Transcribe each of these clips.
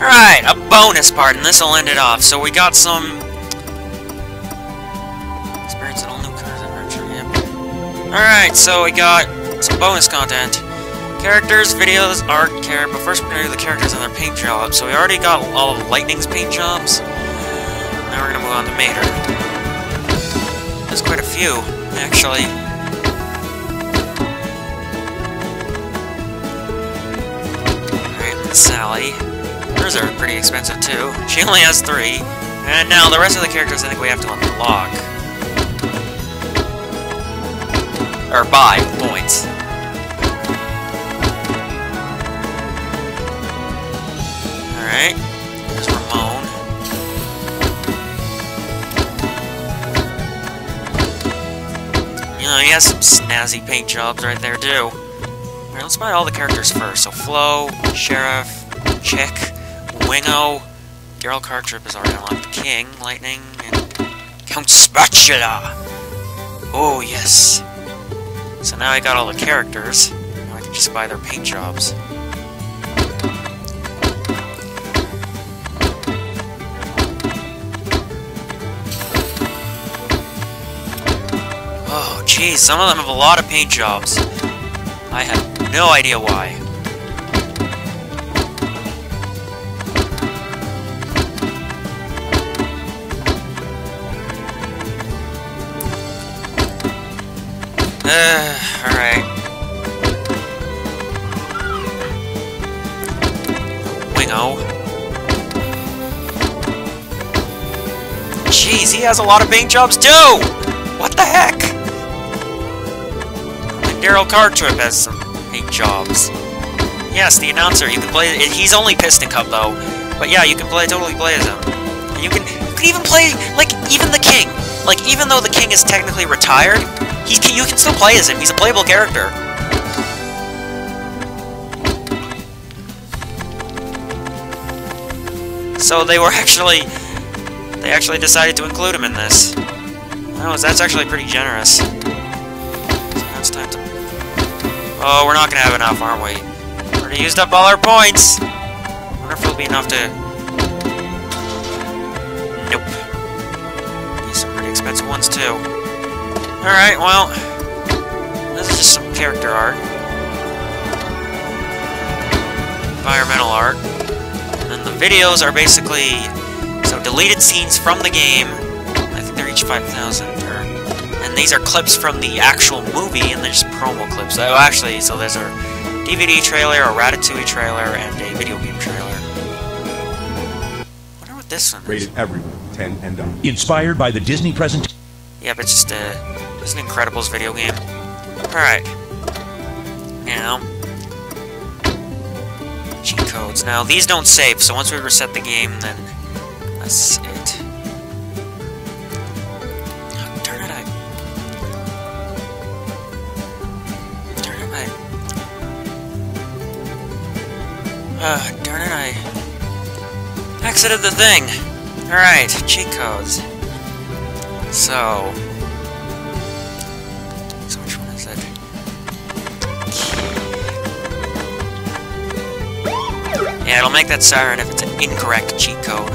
Alright, a bonus part, and this will end it off. So we got some... Experience all new yep. Alright, so we got some bonus content. Characters, videos, art, care, but first we're gonna do the characters and their paint jobs. So we already got all of Lightning's paint jobs. Now we're gonna move on to Mater. There's quite a few, actually. Alright, Sally. Hers are pretty expensive too. She only has three. And now the rest of the characters I think we have to unlock. Or buy points. Alright. There's Ramon. You know, he has some snazzy paint jobs right there too. Alright, let's buy all the characters first. So Flo, Sheriff, Chick, Wingo, Darrell Cartrip is already unlocked, King, Lightning, and Count Spatula! Oh, yes. So now I got all the characters. Now I can just buy their paint jobs. Oh, geez, some of them have a lot of paint jobs. I have no idea why. Uh, alright. Wingo. Jeez, he has a lot of paint jobs too! What the heck? And Darrell Cartrip has some paint jobs. Yes, the announcer, you can play- he's only Piston Cup though. But yeah, you can play- totally play as him. You can- you can even play, like, even the King. Like, even though the King is technically retired, he can, you can still play as him. He's a playable character. So they were actually... They actually decided to include him in this. Oh, that's actually pretty generous. So now it's time to... Oh, we're not gonna have enough, aren't we? We already used up all our points! wonder if it'll be enough to... Nope. Ones, too. Alright, well... This is just some character art. Environmental art. And then the videos are basically... So, deleted scenes from the game. I think they're each 5,000. And these are clips from the actual movie, and they're just promo clips. Oh, actually, so there's a DVD trailer, a Ratatouille trailer, and a video game trailer. I wonder what this one is. Rated everyone 10 and up. Inspired by the Disney present. But it's just a... It's an Incredibles video game. Alright. Now... Cheat codes. Now, these don't save, so once we reset the game, then... That's it. Oh, darn it, it. Ah, darn it, I... Exited the thing! Alright, cheat codes. So... So which one is it? Yeah, it'll make that siren if it's an incorrect cheat code.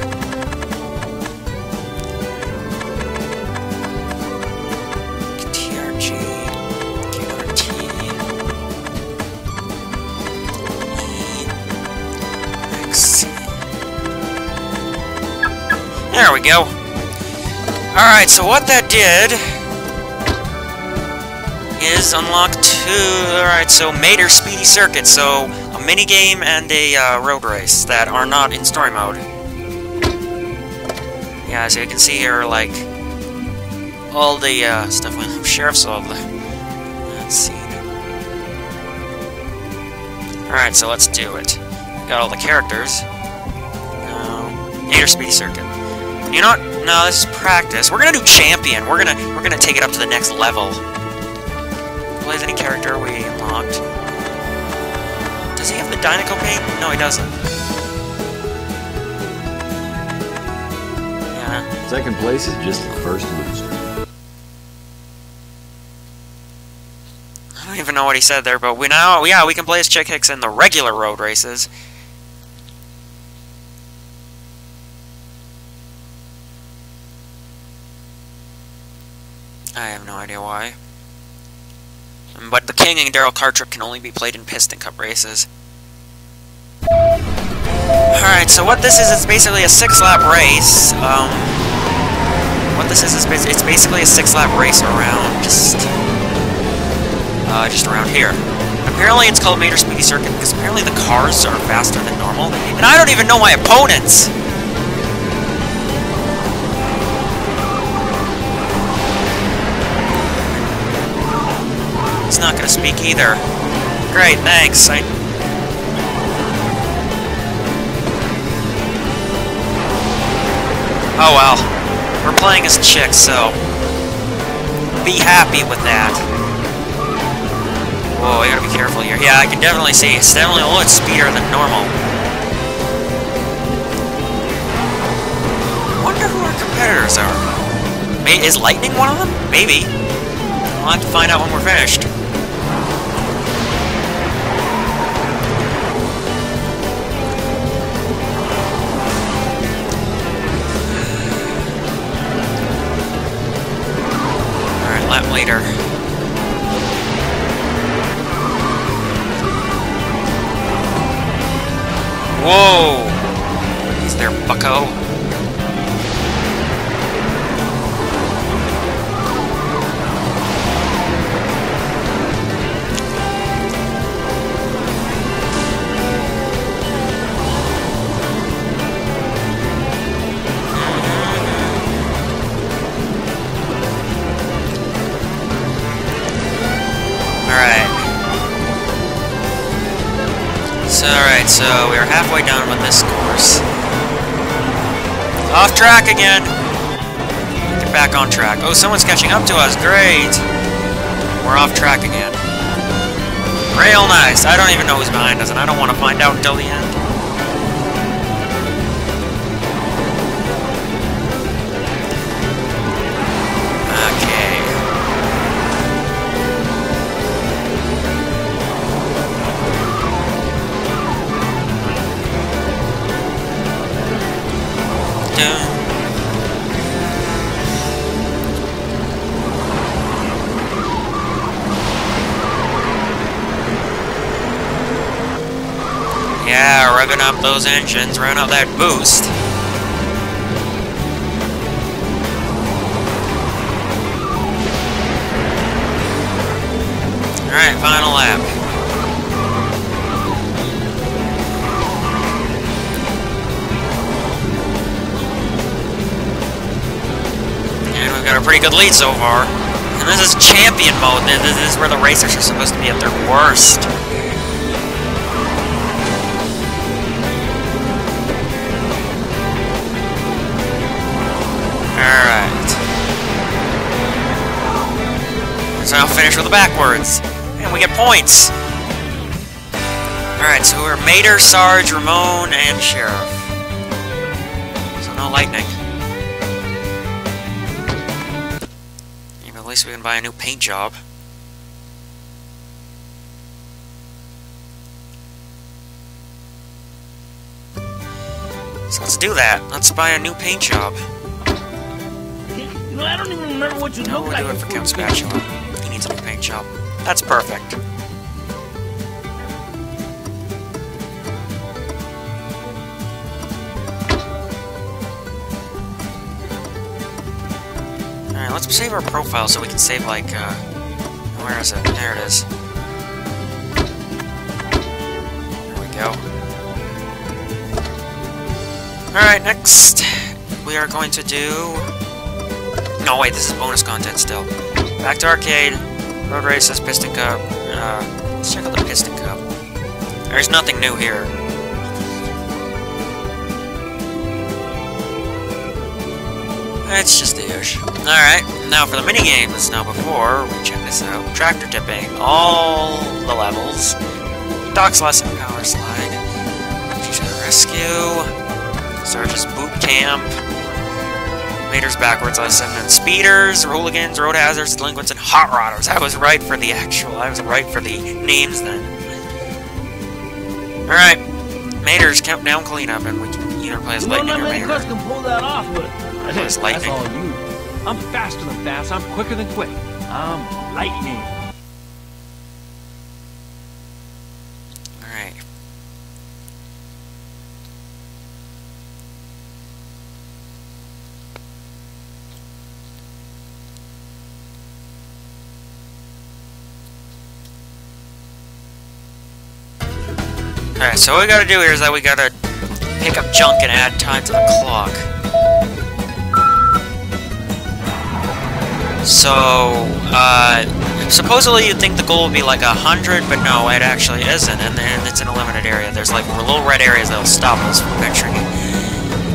There we go. Alright, so what that did is unlock two. Alright, so Mater Speedy Circuit, so a mini game and a uh, road race that are not in story mode. Yeah, so you can see here, like, all the uh, stuff with sheriff's all the that scene. Alright, so let's do it. Got all the characters. No. Mater Speedy Circuit. You know what? No, this is practice. We're gonna do champion. We're gonna we're gonna take it up to the next level. Plays any character we unlocked. Does he have the Dinoco paint? No, he doesn't. Yeah. Second place is just the first loser. I don't even know what he said there, but we now yeah, we can play as Chick Hicks in the regular road races. Idea why. But the King and Darrell Cartrip can only be played in Piston Cup races. Alright, so what this is, it's basically a six-lap race. Um, what this is, is bas it's basically a six-lap race around just, uh, just around here. Apparently it's called Mater Speedy Circuit because apparently the cars are faster than normal. And I don't even know my opponents! He's not gonna speak either. Great, thanks. I... Oh well. We're playing as chicks, so... Be happy with that. Whoa, I gotta be careful here. Yeah, I can definitely see. It's definitely a little speedier than normal. Wonder who our competitors are. May is Lightning one of them? Maybe. We'll have to find out when we're finished. Leader. Whoa! He's there, bucko. Alright, so we are halfway done with this course. Off track again! Get back on track. Oh, someone's catching up to us. Great! We're off track again. Real nice. I don't even know who's behind us, and I don't want to find out until the end. Up those engines, run up that boost. Alright, final lap. And we've got a pretty good lead so far. And this is champion mode. This is where the racers are supposed to be at their worst. Finish with the backwards. And we get points! Alright, so we're Mater, Sarge, Ramon, and Sheriff. So no lightning. At least we can buy a new paint job. So let's do that. Let's buy a new paint job. You know, I don't even remember what you No, look we'll like. do it for Count. Spatula. He needs a paint job. That's perfect. Alright, let's save our profile so we can save, like, uh... Where is it? There it is. There we go. Alright, next, we are going to do... No, wait, this is bonus content still. Back to arcade, road races, piston cup. Uh, let's check out the piston cup. There's nothing new here. It's just the ish. Alright, now for the mini games. Now before we check this out, tractor tipping, all the levels, Doc's lesson, power slide, rescue, Sarge's boot camp, Backwards lesson, and speeders, hooligans, road hazards, delinquents, and hot rodders. I was right for the actual. I was right for the names then. All right, Mater's countdown cleanup, and we can either play as You know, lightning not or Mater. can pull that off, but I think It's that's all you. I'm faster than fast. I'm quicker than quick. I'm lightning. Alright, so what we gotta do here is that we gotta pick up junk and add time to the clock. So, uh, supposedly you'd think the goal would be like a hundred, but no, it actually isn't, and then it's in a limited area. There's like little red areas that'll stop us from venturing.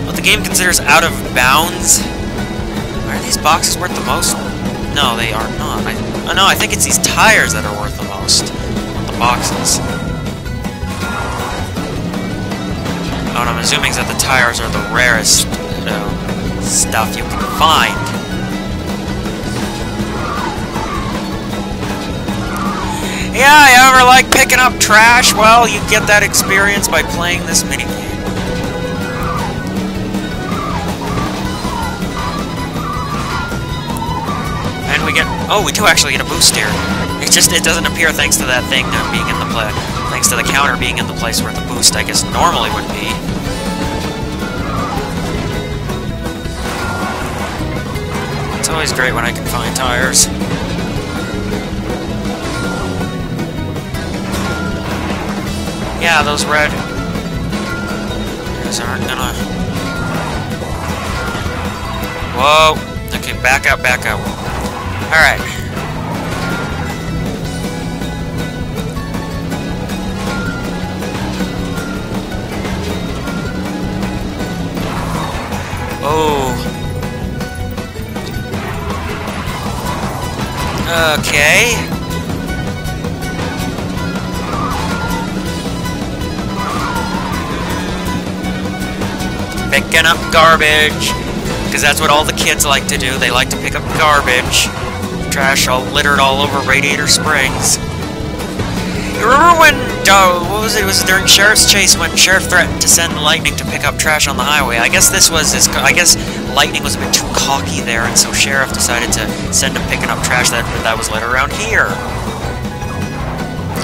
What the game considers out of bounds. Are these boxes worth the most? No, they are not. I, oh no, I think it's these tires that are worth the most. The boxes. Assuming that the tires are the rarest stuff you can find. Yeah, you ever like picking up trash? Well, you get that experience by playing this minigame. And we get... Oh, we do actually get a boost here. It just, it doesn't appear thanks to that thing being in the play. Thanks to the counter being in the place where the boost, I guess, normally would be. Always great when I can find tires. Yeah, those red... These aren't gonna... Whoa! Okay, back up, back up. Alright. Oh. Okay. Picking up garbage. Because that's what all the kids like to do. They like to pick up garbage. Trash all littered all over Radiator Springs. You remember when, uh, what was it, it was during Sheriff's Chase when Sheriff threatened to send Lightning to pick up trash on the highway. I guess this was his, I guess Lightning was a bit too cocky there, and so Sheriff decided to send him picking up trash that, that was littered around here.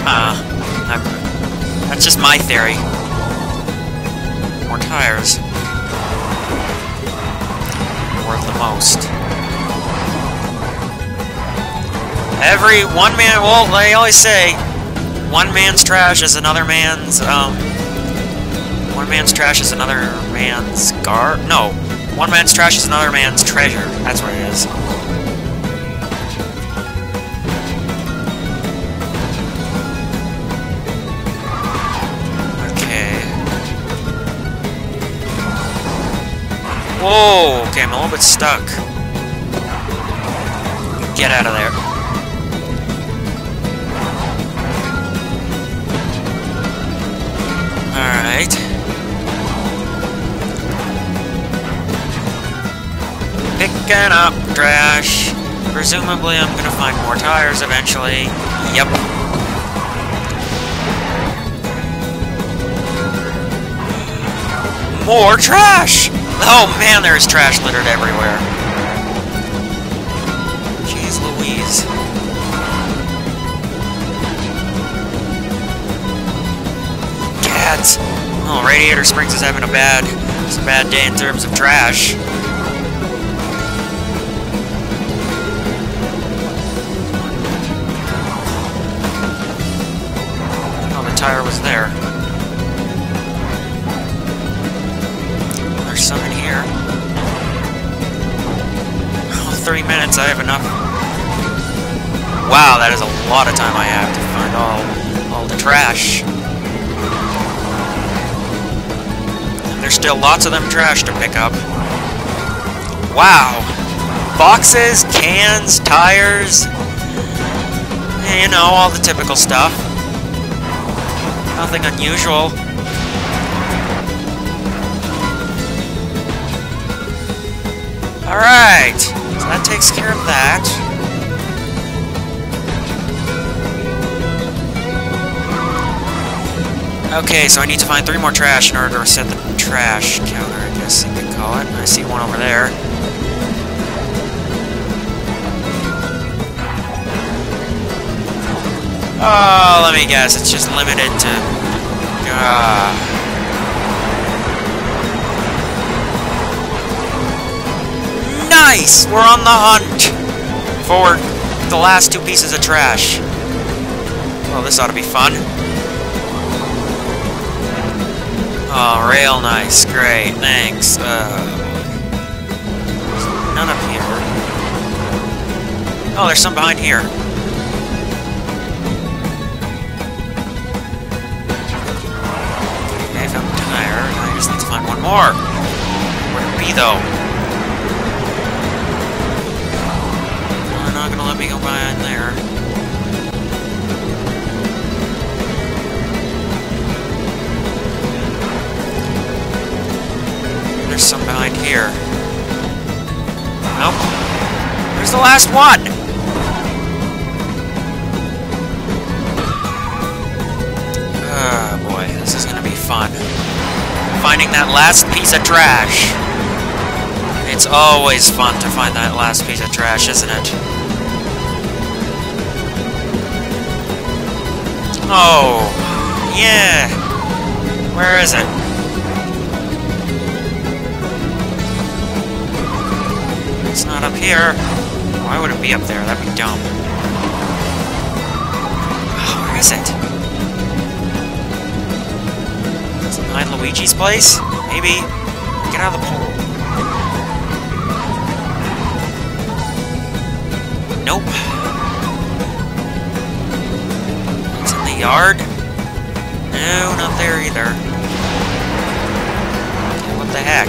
Ah, uh, that's just my theory. More tires. Worth the most. Every one man, well, they always say, one man's trash is another man's, um, one man's trash is another man's gar, no, one man's trash is another man's treasure, that's what it is. Okay. Whoa, okay, I'm a little bit stuck. Get out of there. Picking up trash. Presumably I'm gonna find more tires eventually. Yep. More trash! Oh man, there's trash littered everywhere. Jeez Louise. Cats! Oh, Radiator Springs is having a bad, it's a bad day in terms of trash. Tire was there. There's some in here. Oh, 30 minutes, I have enough. Wow, that is a lot of time I have to find all, all the trash. There's still lots of them trash to pick up. Wow. Boxes, cans, tires. You know, all the typical stuff. Nothing unusual. Alright, so that takes care of that. Okay, so I need to find three more trash in order to reset the trash counter, I guess you could call it. I see one over there. Oh, let me guess. It's just limited to... Ah. Nice! We're on the hunt for the last two pieces of trash. Well, this ought to be fun. Oh, real nice. Great. Thanks. Uh, none up here. Oh, there's some behind here. To find one more. Where'd it be, though? They're not gonna let me go by in there. There's some behind here. Nope. Where's the last one? Finding that last piece of trash. It's always fun to find that last piece of trash, isn't it? Oh, yeah. Where is it? It's not up here. Why would it be up there? That'd be dumb. Where is it? Behind Luigi's place? Maybe. Get out of the pool. Nope. It's in the yard? No, not there either. What the heck?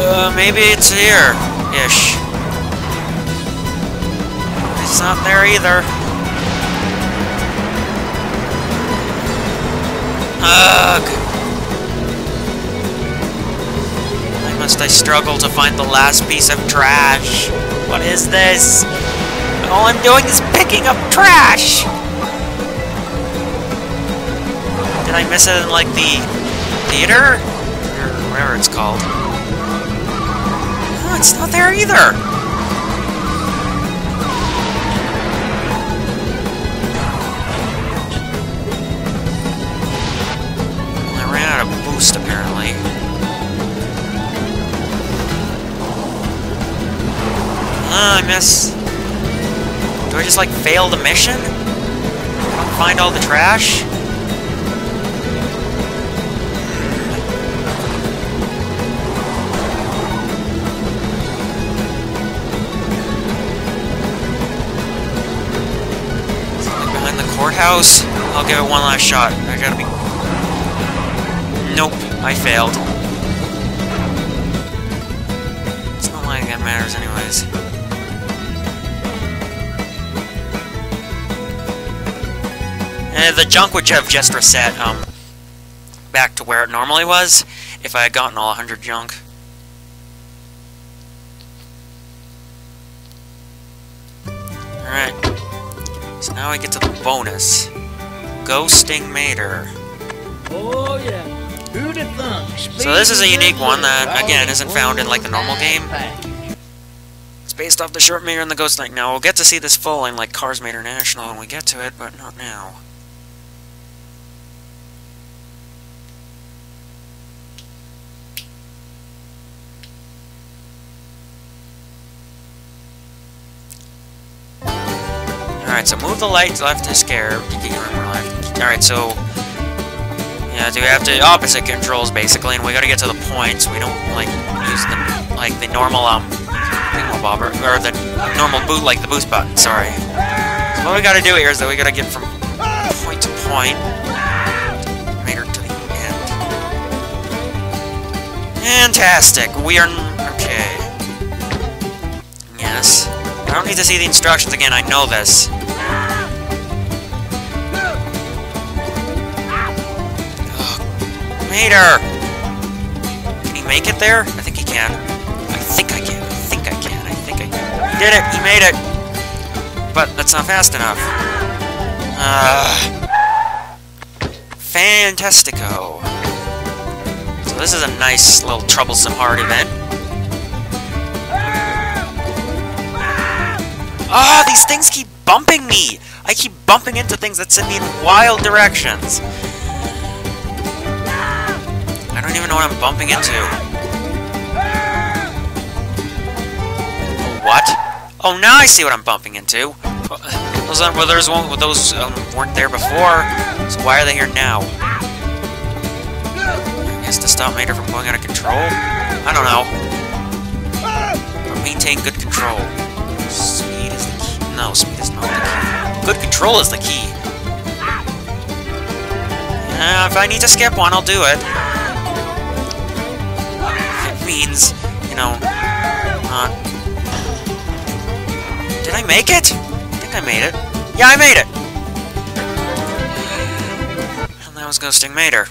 Uh, maybe it's here. Ish. It's not there either. Why must I struggle to find the last piece of trash? What is this? All I'm doing is picking up trash! Did I miss it in, like, the theater? Or whatever it's called. No, it's not there either! Ah, Do I just, like, fail the mission? Find all the trash? behind the courthouse. I'll give it one last shot. I gotta be... Nope, I failed. It's not like that matters anyways. The junk would have just reset, um, back to where it normally was, if I had gotten all 100 junk. Alright. So now I get to the bonus. Ghosting Mater. Oh yeah. Who'd have thunk? So this is a unique one that, again, isn't found in, like, the normal game. It's based off the short Mater and the Ghostlight. Now, we'll get to see this full in, like, Cars Mater National when we get to it, but not now. Alright, so move the light left to scare. Alright, so... Yeah, do we have to... Opposite controls, basically, and we gotta get to the points. We don't, like, use the, like, the normal, um... Bobber, or the normal boot, like the boost button, sorry. So what we gotta do here is that we gotta get from point to point. To the end. Fantastic! We are... Okay. Yes. I don't need to see the instructions again, I know this. Ugh. Mater! Can he make it there? I think he can. I think I can. I think I can. I think I can. He did it! He made it! But that's not fast enough. Uh, Fantastico. So this is a nice little troublesome hard event. Ah, these things keep bumping me! I keep bumping into things that send me in wild directions. I don't even know what I'm bumping into. What? Oh, now I see what I'm bumping into. Those, uh, well, there's one. Those um, weren't there before. So why are they here now? I guess to stop Mater from going out of control. I don't know. Or maintain good control. No, speed is not the key. Good control is the key. Uh, if I need to skip one, I'll do it. It means, you know, not. Did I make it? I think I made it. Yeah, I made it! And that was Ghosting Mater.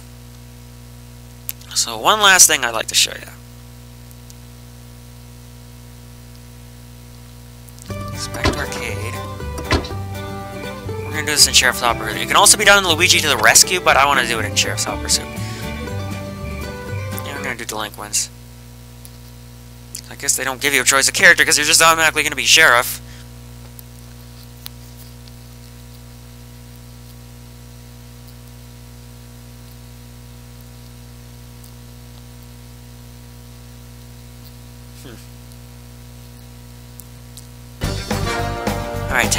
So one last thing I'd like to show you. We're gonna do this in Sheriff's Hopper. It can also be done in Luigi to the Rescue, but I want to do it in Sheriff's Hot Pursuit. Yeah, we're gonna do Delinquents. I guess they don't give you a choice of character because you're just automatically gonna be Sheriff.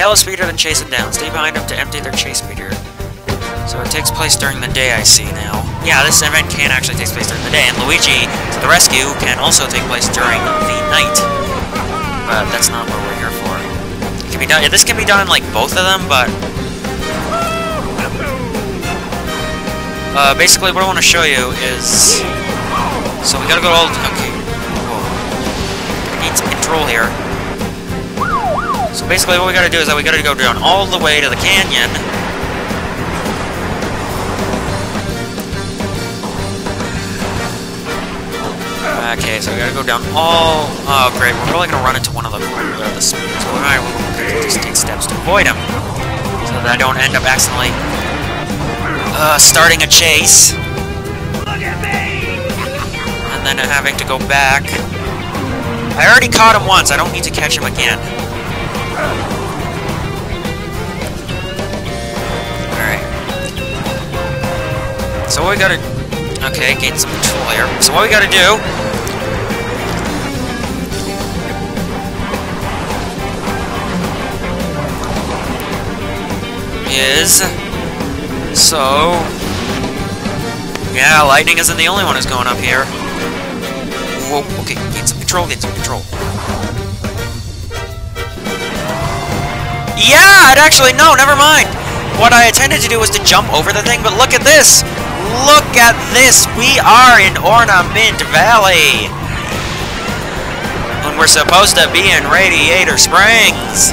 Tail a speeder, chase down. Stay behind him to empty their chase speeder. So it takes place during the day, I see now. Yeah, this event can actually take place during the day, and Luigi to the rescue can also take place during the night. But that's not what we're here for. It can be done. Yeah, this can be done in like both of them, but uh, basically what I want to show you is. So we gotta go all. Okay. Whoa. Need some control here. So basically what we gotta do is that we gotta go down all the way to the canyon. Okay, so we gotta go down all... Oh, great, we're probably gonna run into one of the, uh, the alright, we're gonna just take steps to avoid them. So that I don't end up accidentally... Uh, starting a chase. Look at me And then having to go back. I already caught him once, I don't need to catch him again. So what we gotta... Okay, gain some control here. So what we gotta do... Is... So... Yeah, lightning isn't the only one who's going up here. Whoa, okay, gain some control, gain some control. Yeah, it actually, no, never mind. What I intended to do was to jump over the thing, but look at this. Look at this. We are in Ornament Valley. When we're supposed to be in Radiator Springs.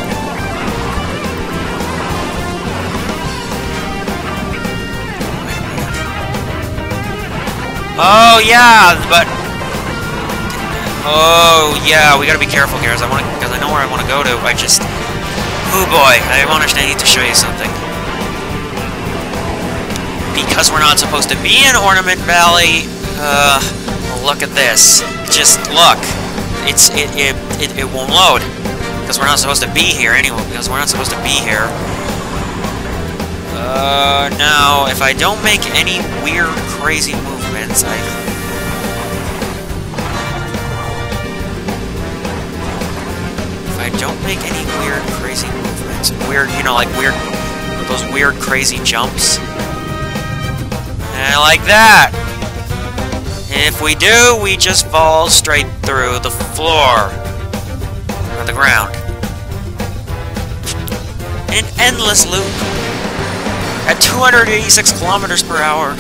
Oh, yeah, but... Oh, yeah, we gotta be careful here, as I want to because I know where I want to go to. I just... Oh boy, I want to need to show you something. Because we're not supposed to be in Ornament Valley, uh, look at this. Just look. It's, it, it, it, it won't load. Because we're not supposed to be here anyway, because we're not supposed to be here. Uh, now, if I don't make any weird, crazy movements, I I don't make any weird, crazy movements. Weird, you know, like weird, those weird, crazy jumps. And like that. If we do, we just fall straight through the floor. Or the ground. An endless loop. At 286 kilometers per hour.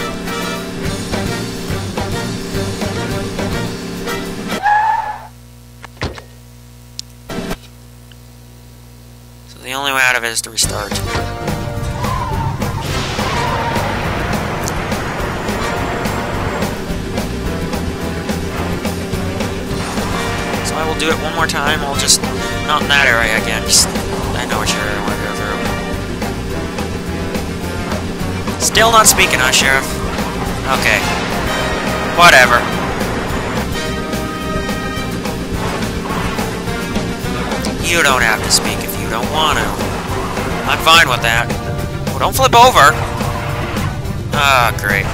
So the only way out of it is to restart. Do it one more time. I'll just not in that area again. Just I know which area I want to go through. Still not speaking, huh, Sheriff? Okay. Whatever. You don't have to speak if you don't want to. I'm fine with that. Oh, don't flip over! Ah, great.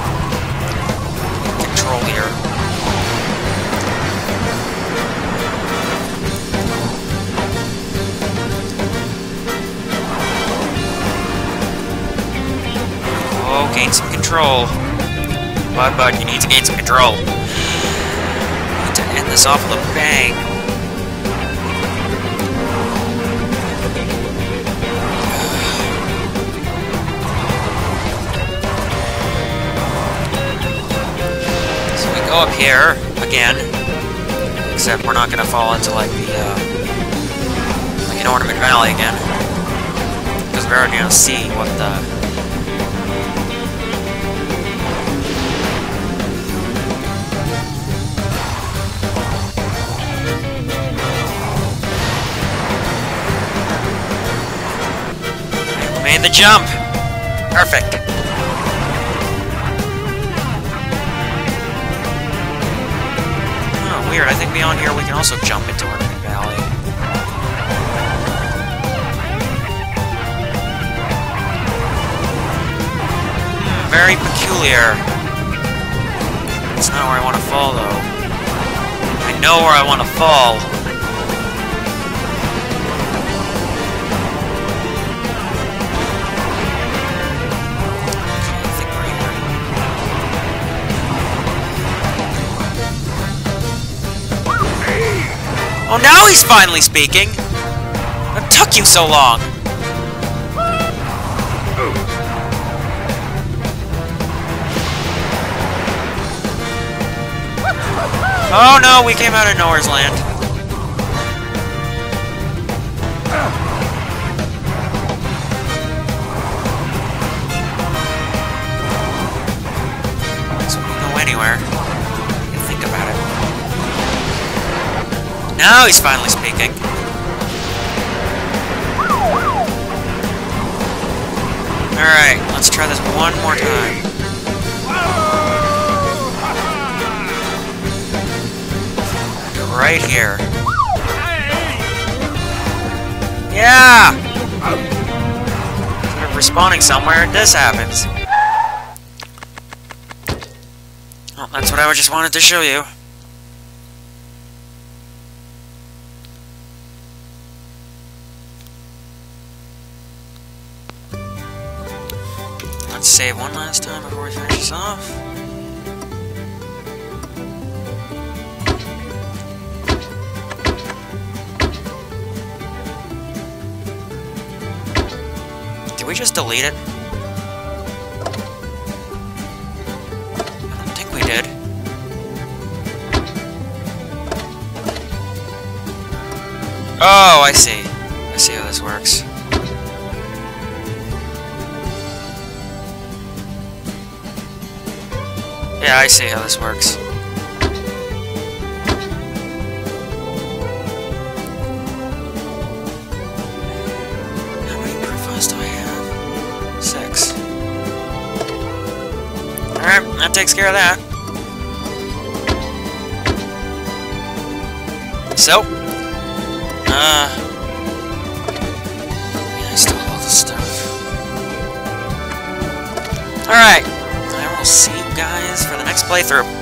Control here. Gain some control. Bud, bud, you need to gain some control. Need to end this off with a bang. So we go up here again, except we're not gonna fall into like the uh, like an ornament valley again, because we're already gonna see what the made the jump! Perfect. Oh, weird. I think beyond here we can also jump into Ornament Valley. Hmm, very peculiar. It's not where I want to fall, though. I know where I want to fall. Oh, now he's finally speaking! What took you so long? Oh no, we came out of Nowhere's Land. Now he's finally speaking. Alright, let's try this one more time. Right here. Yeah! Instead of respawning somewhere, this happens. Well, that's what I just wanted to show you. Let's save one last time before we finish this off. Did we just delete it? I don't think we did. Oh, I see. I see how this works. Yeah, I see how this works. How many profiles do I have? Six. Alright, that takes care of that. So, uh, yeah, I have all this stuff. Alright, I will see next playthrough.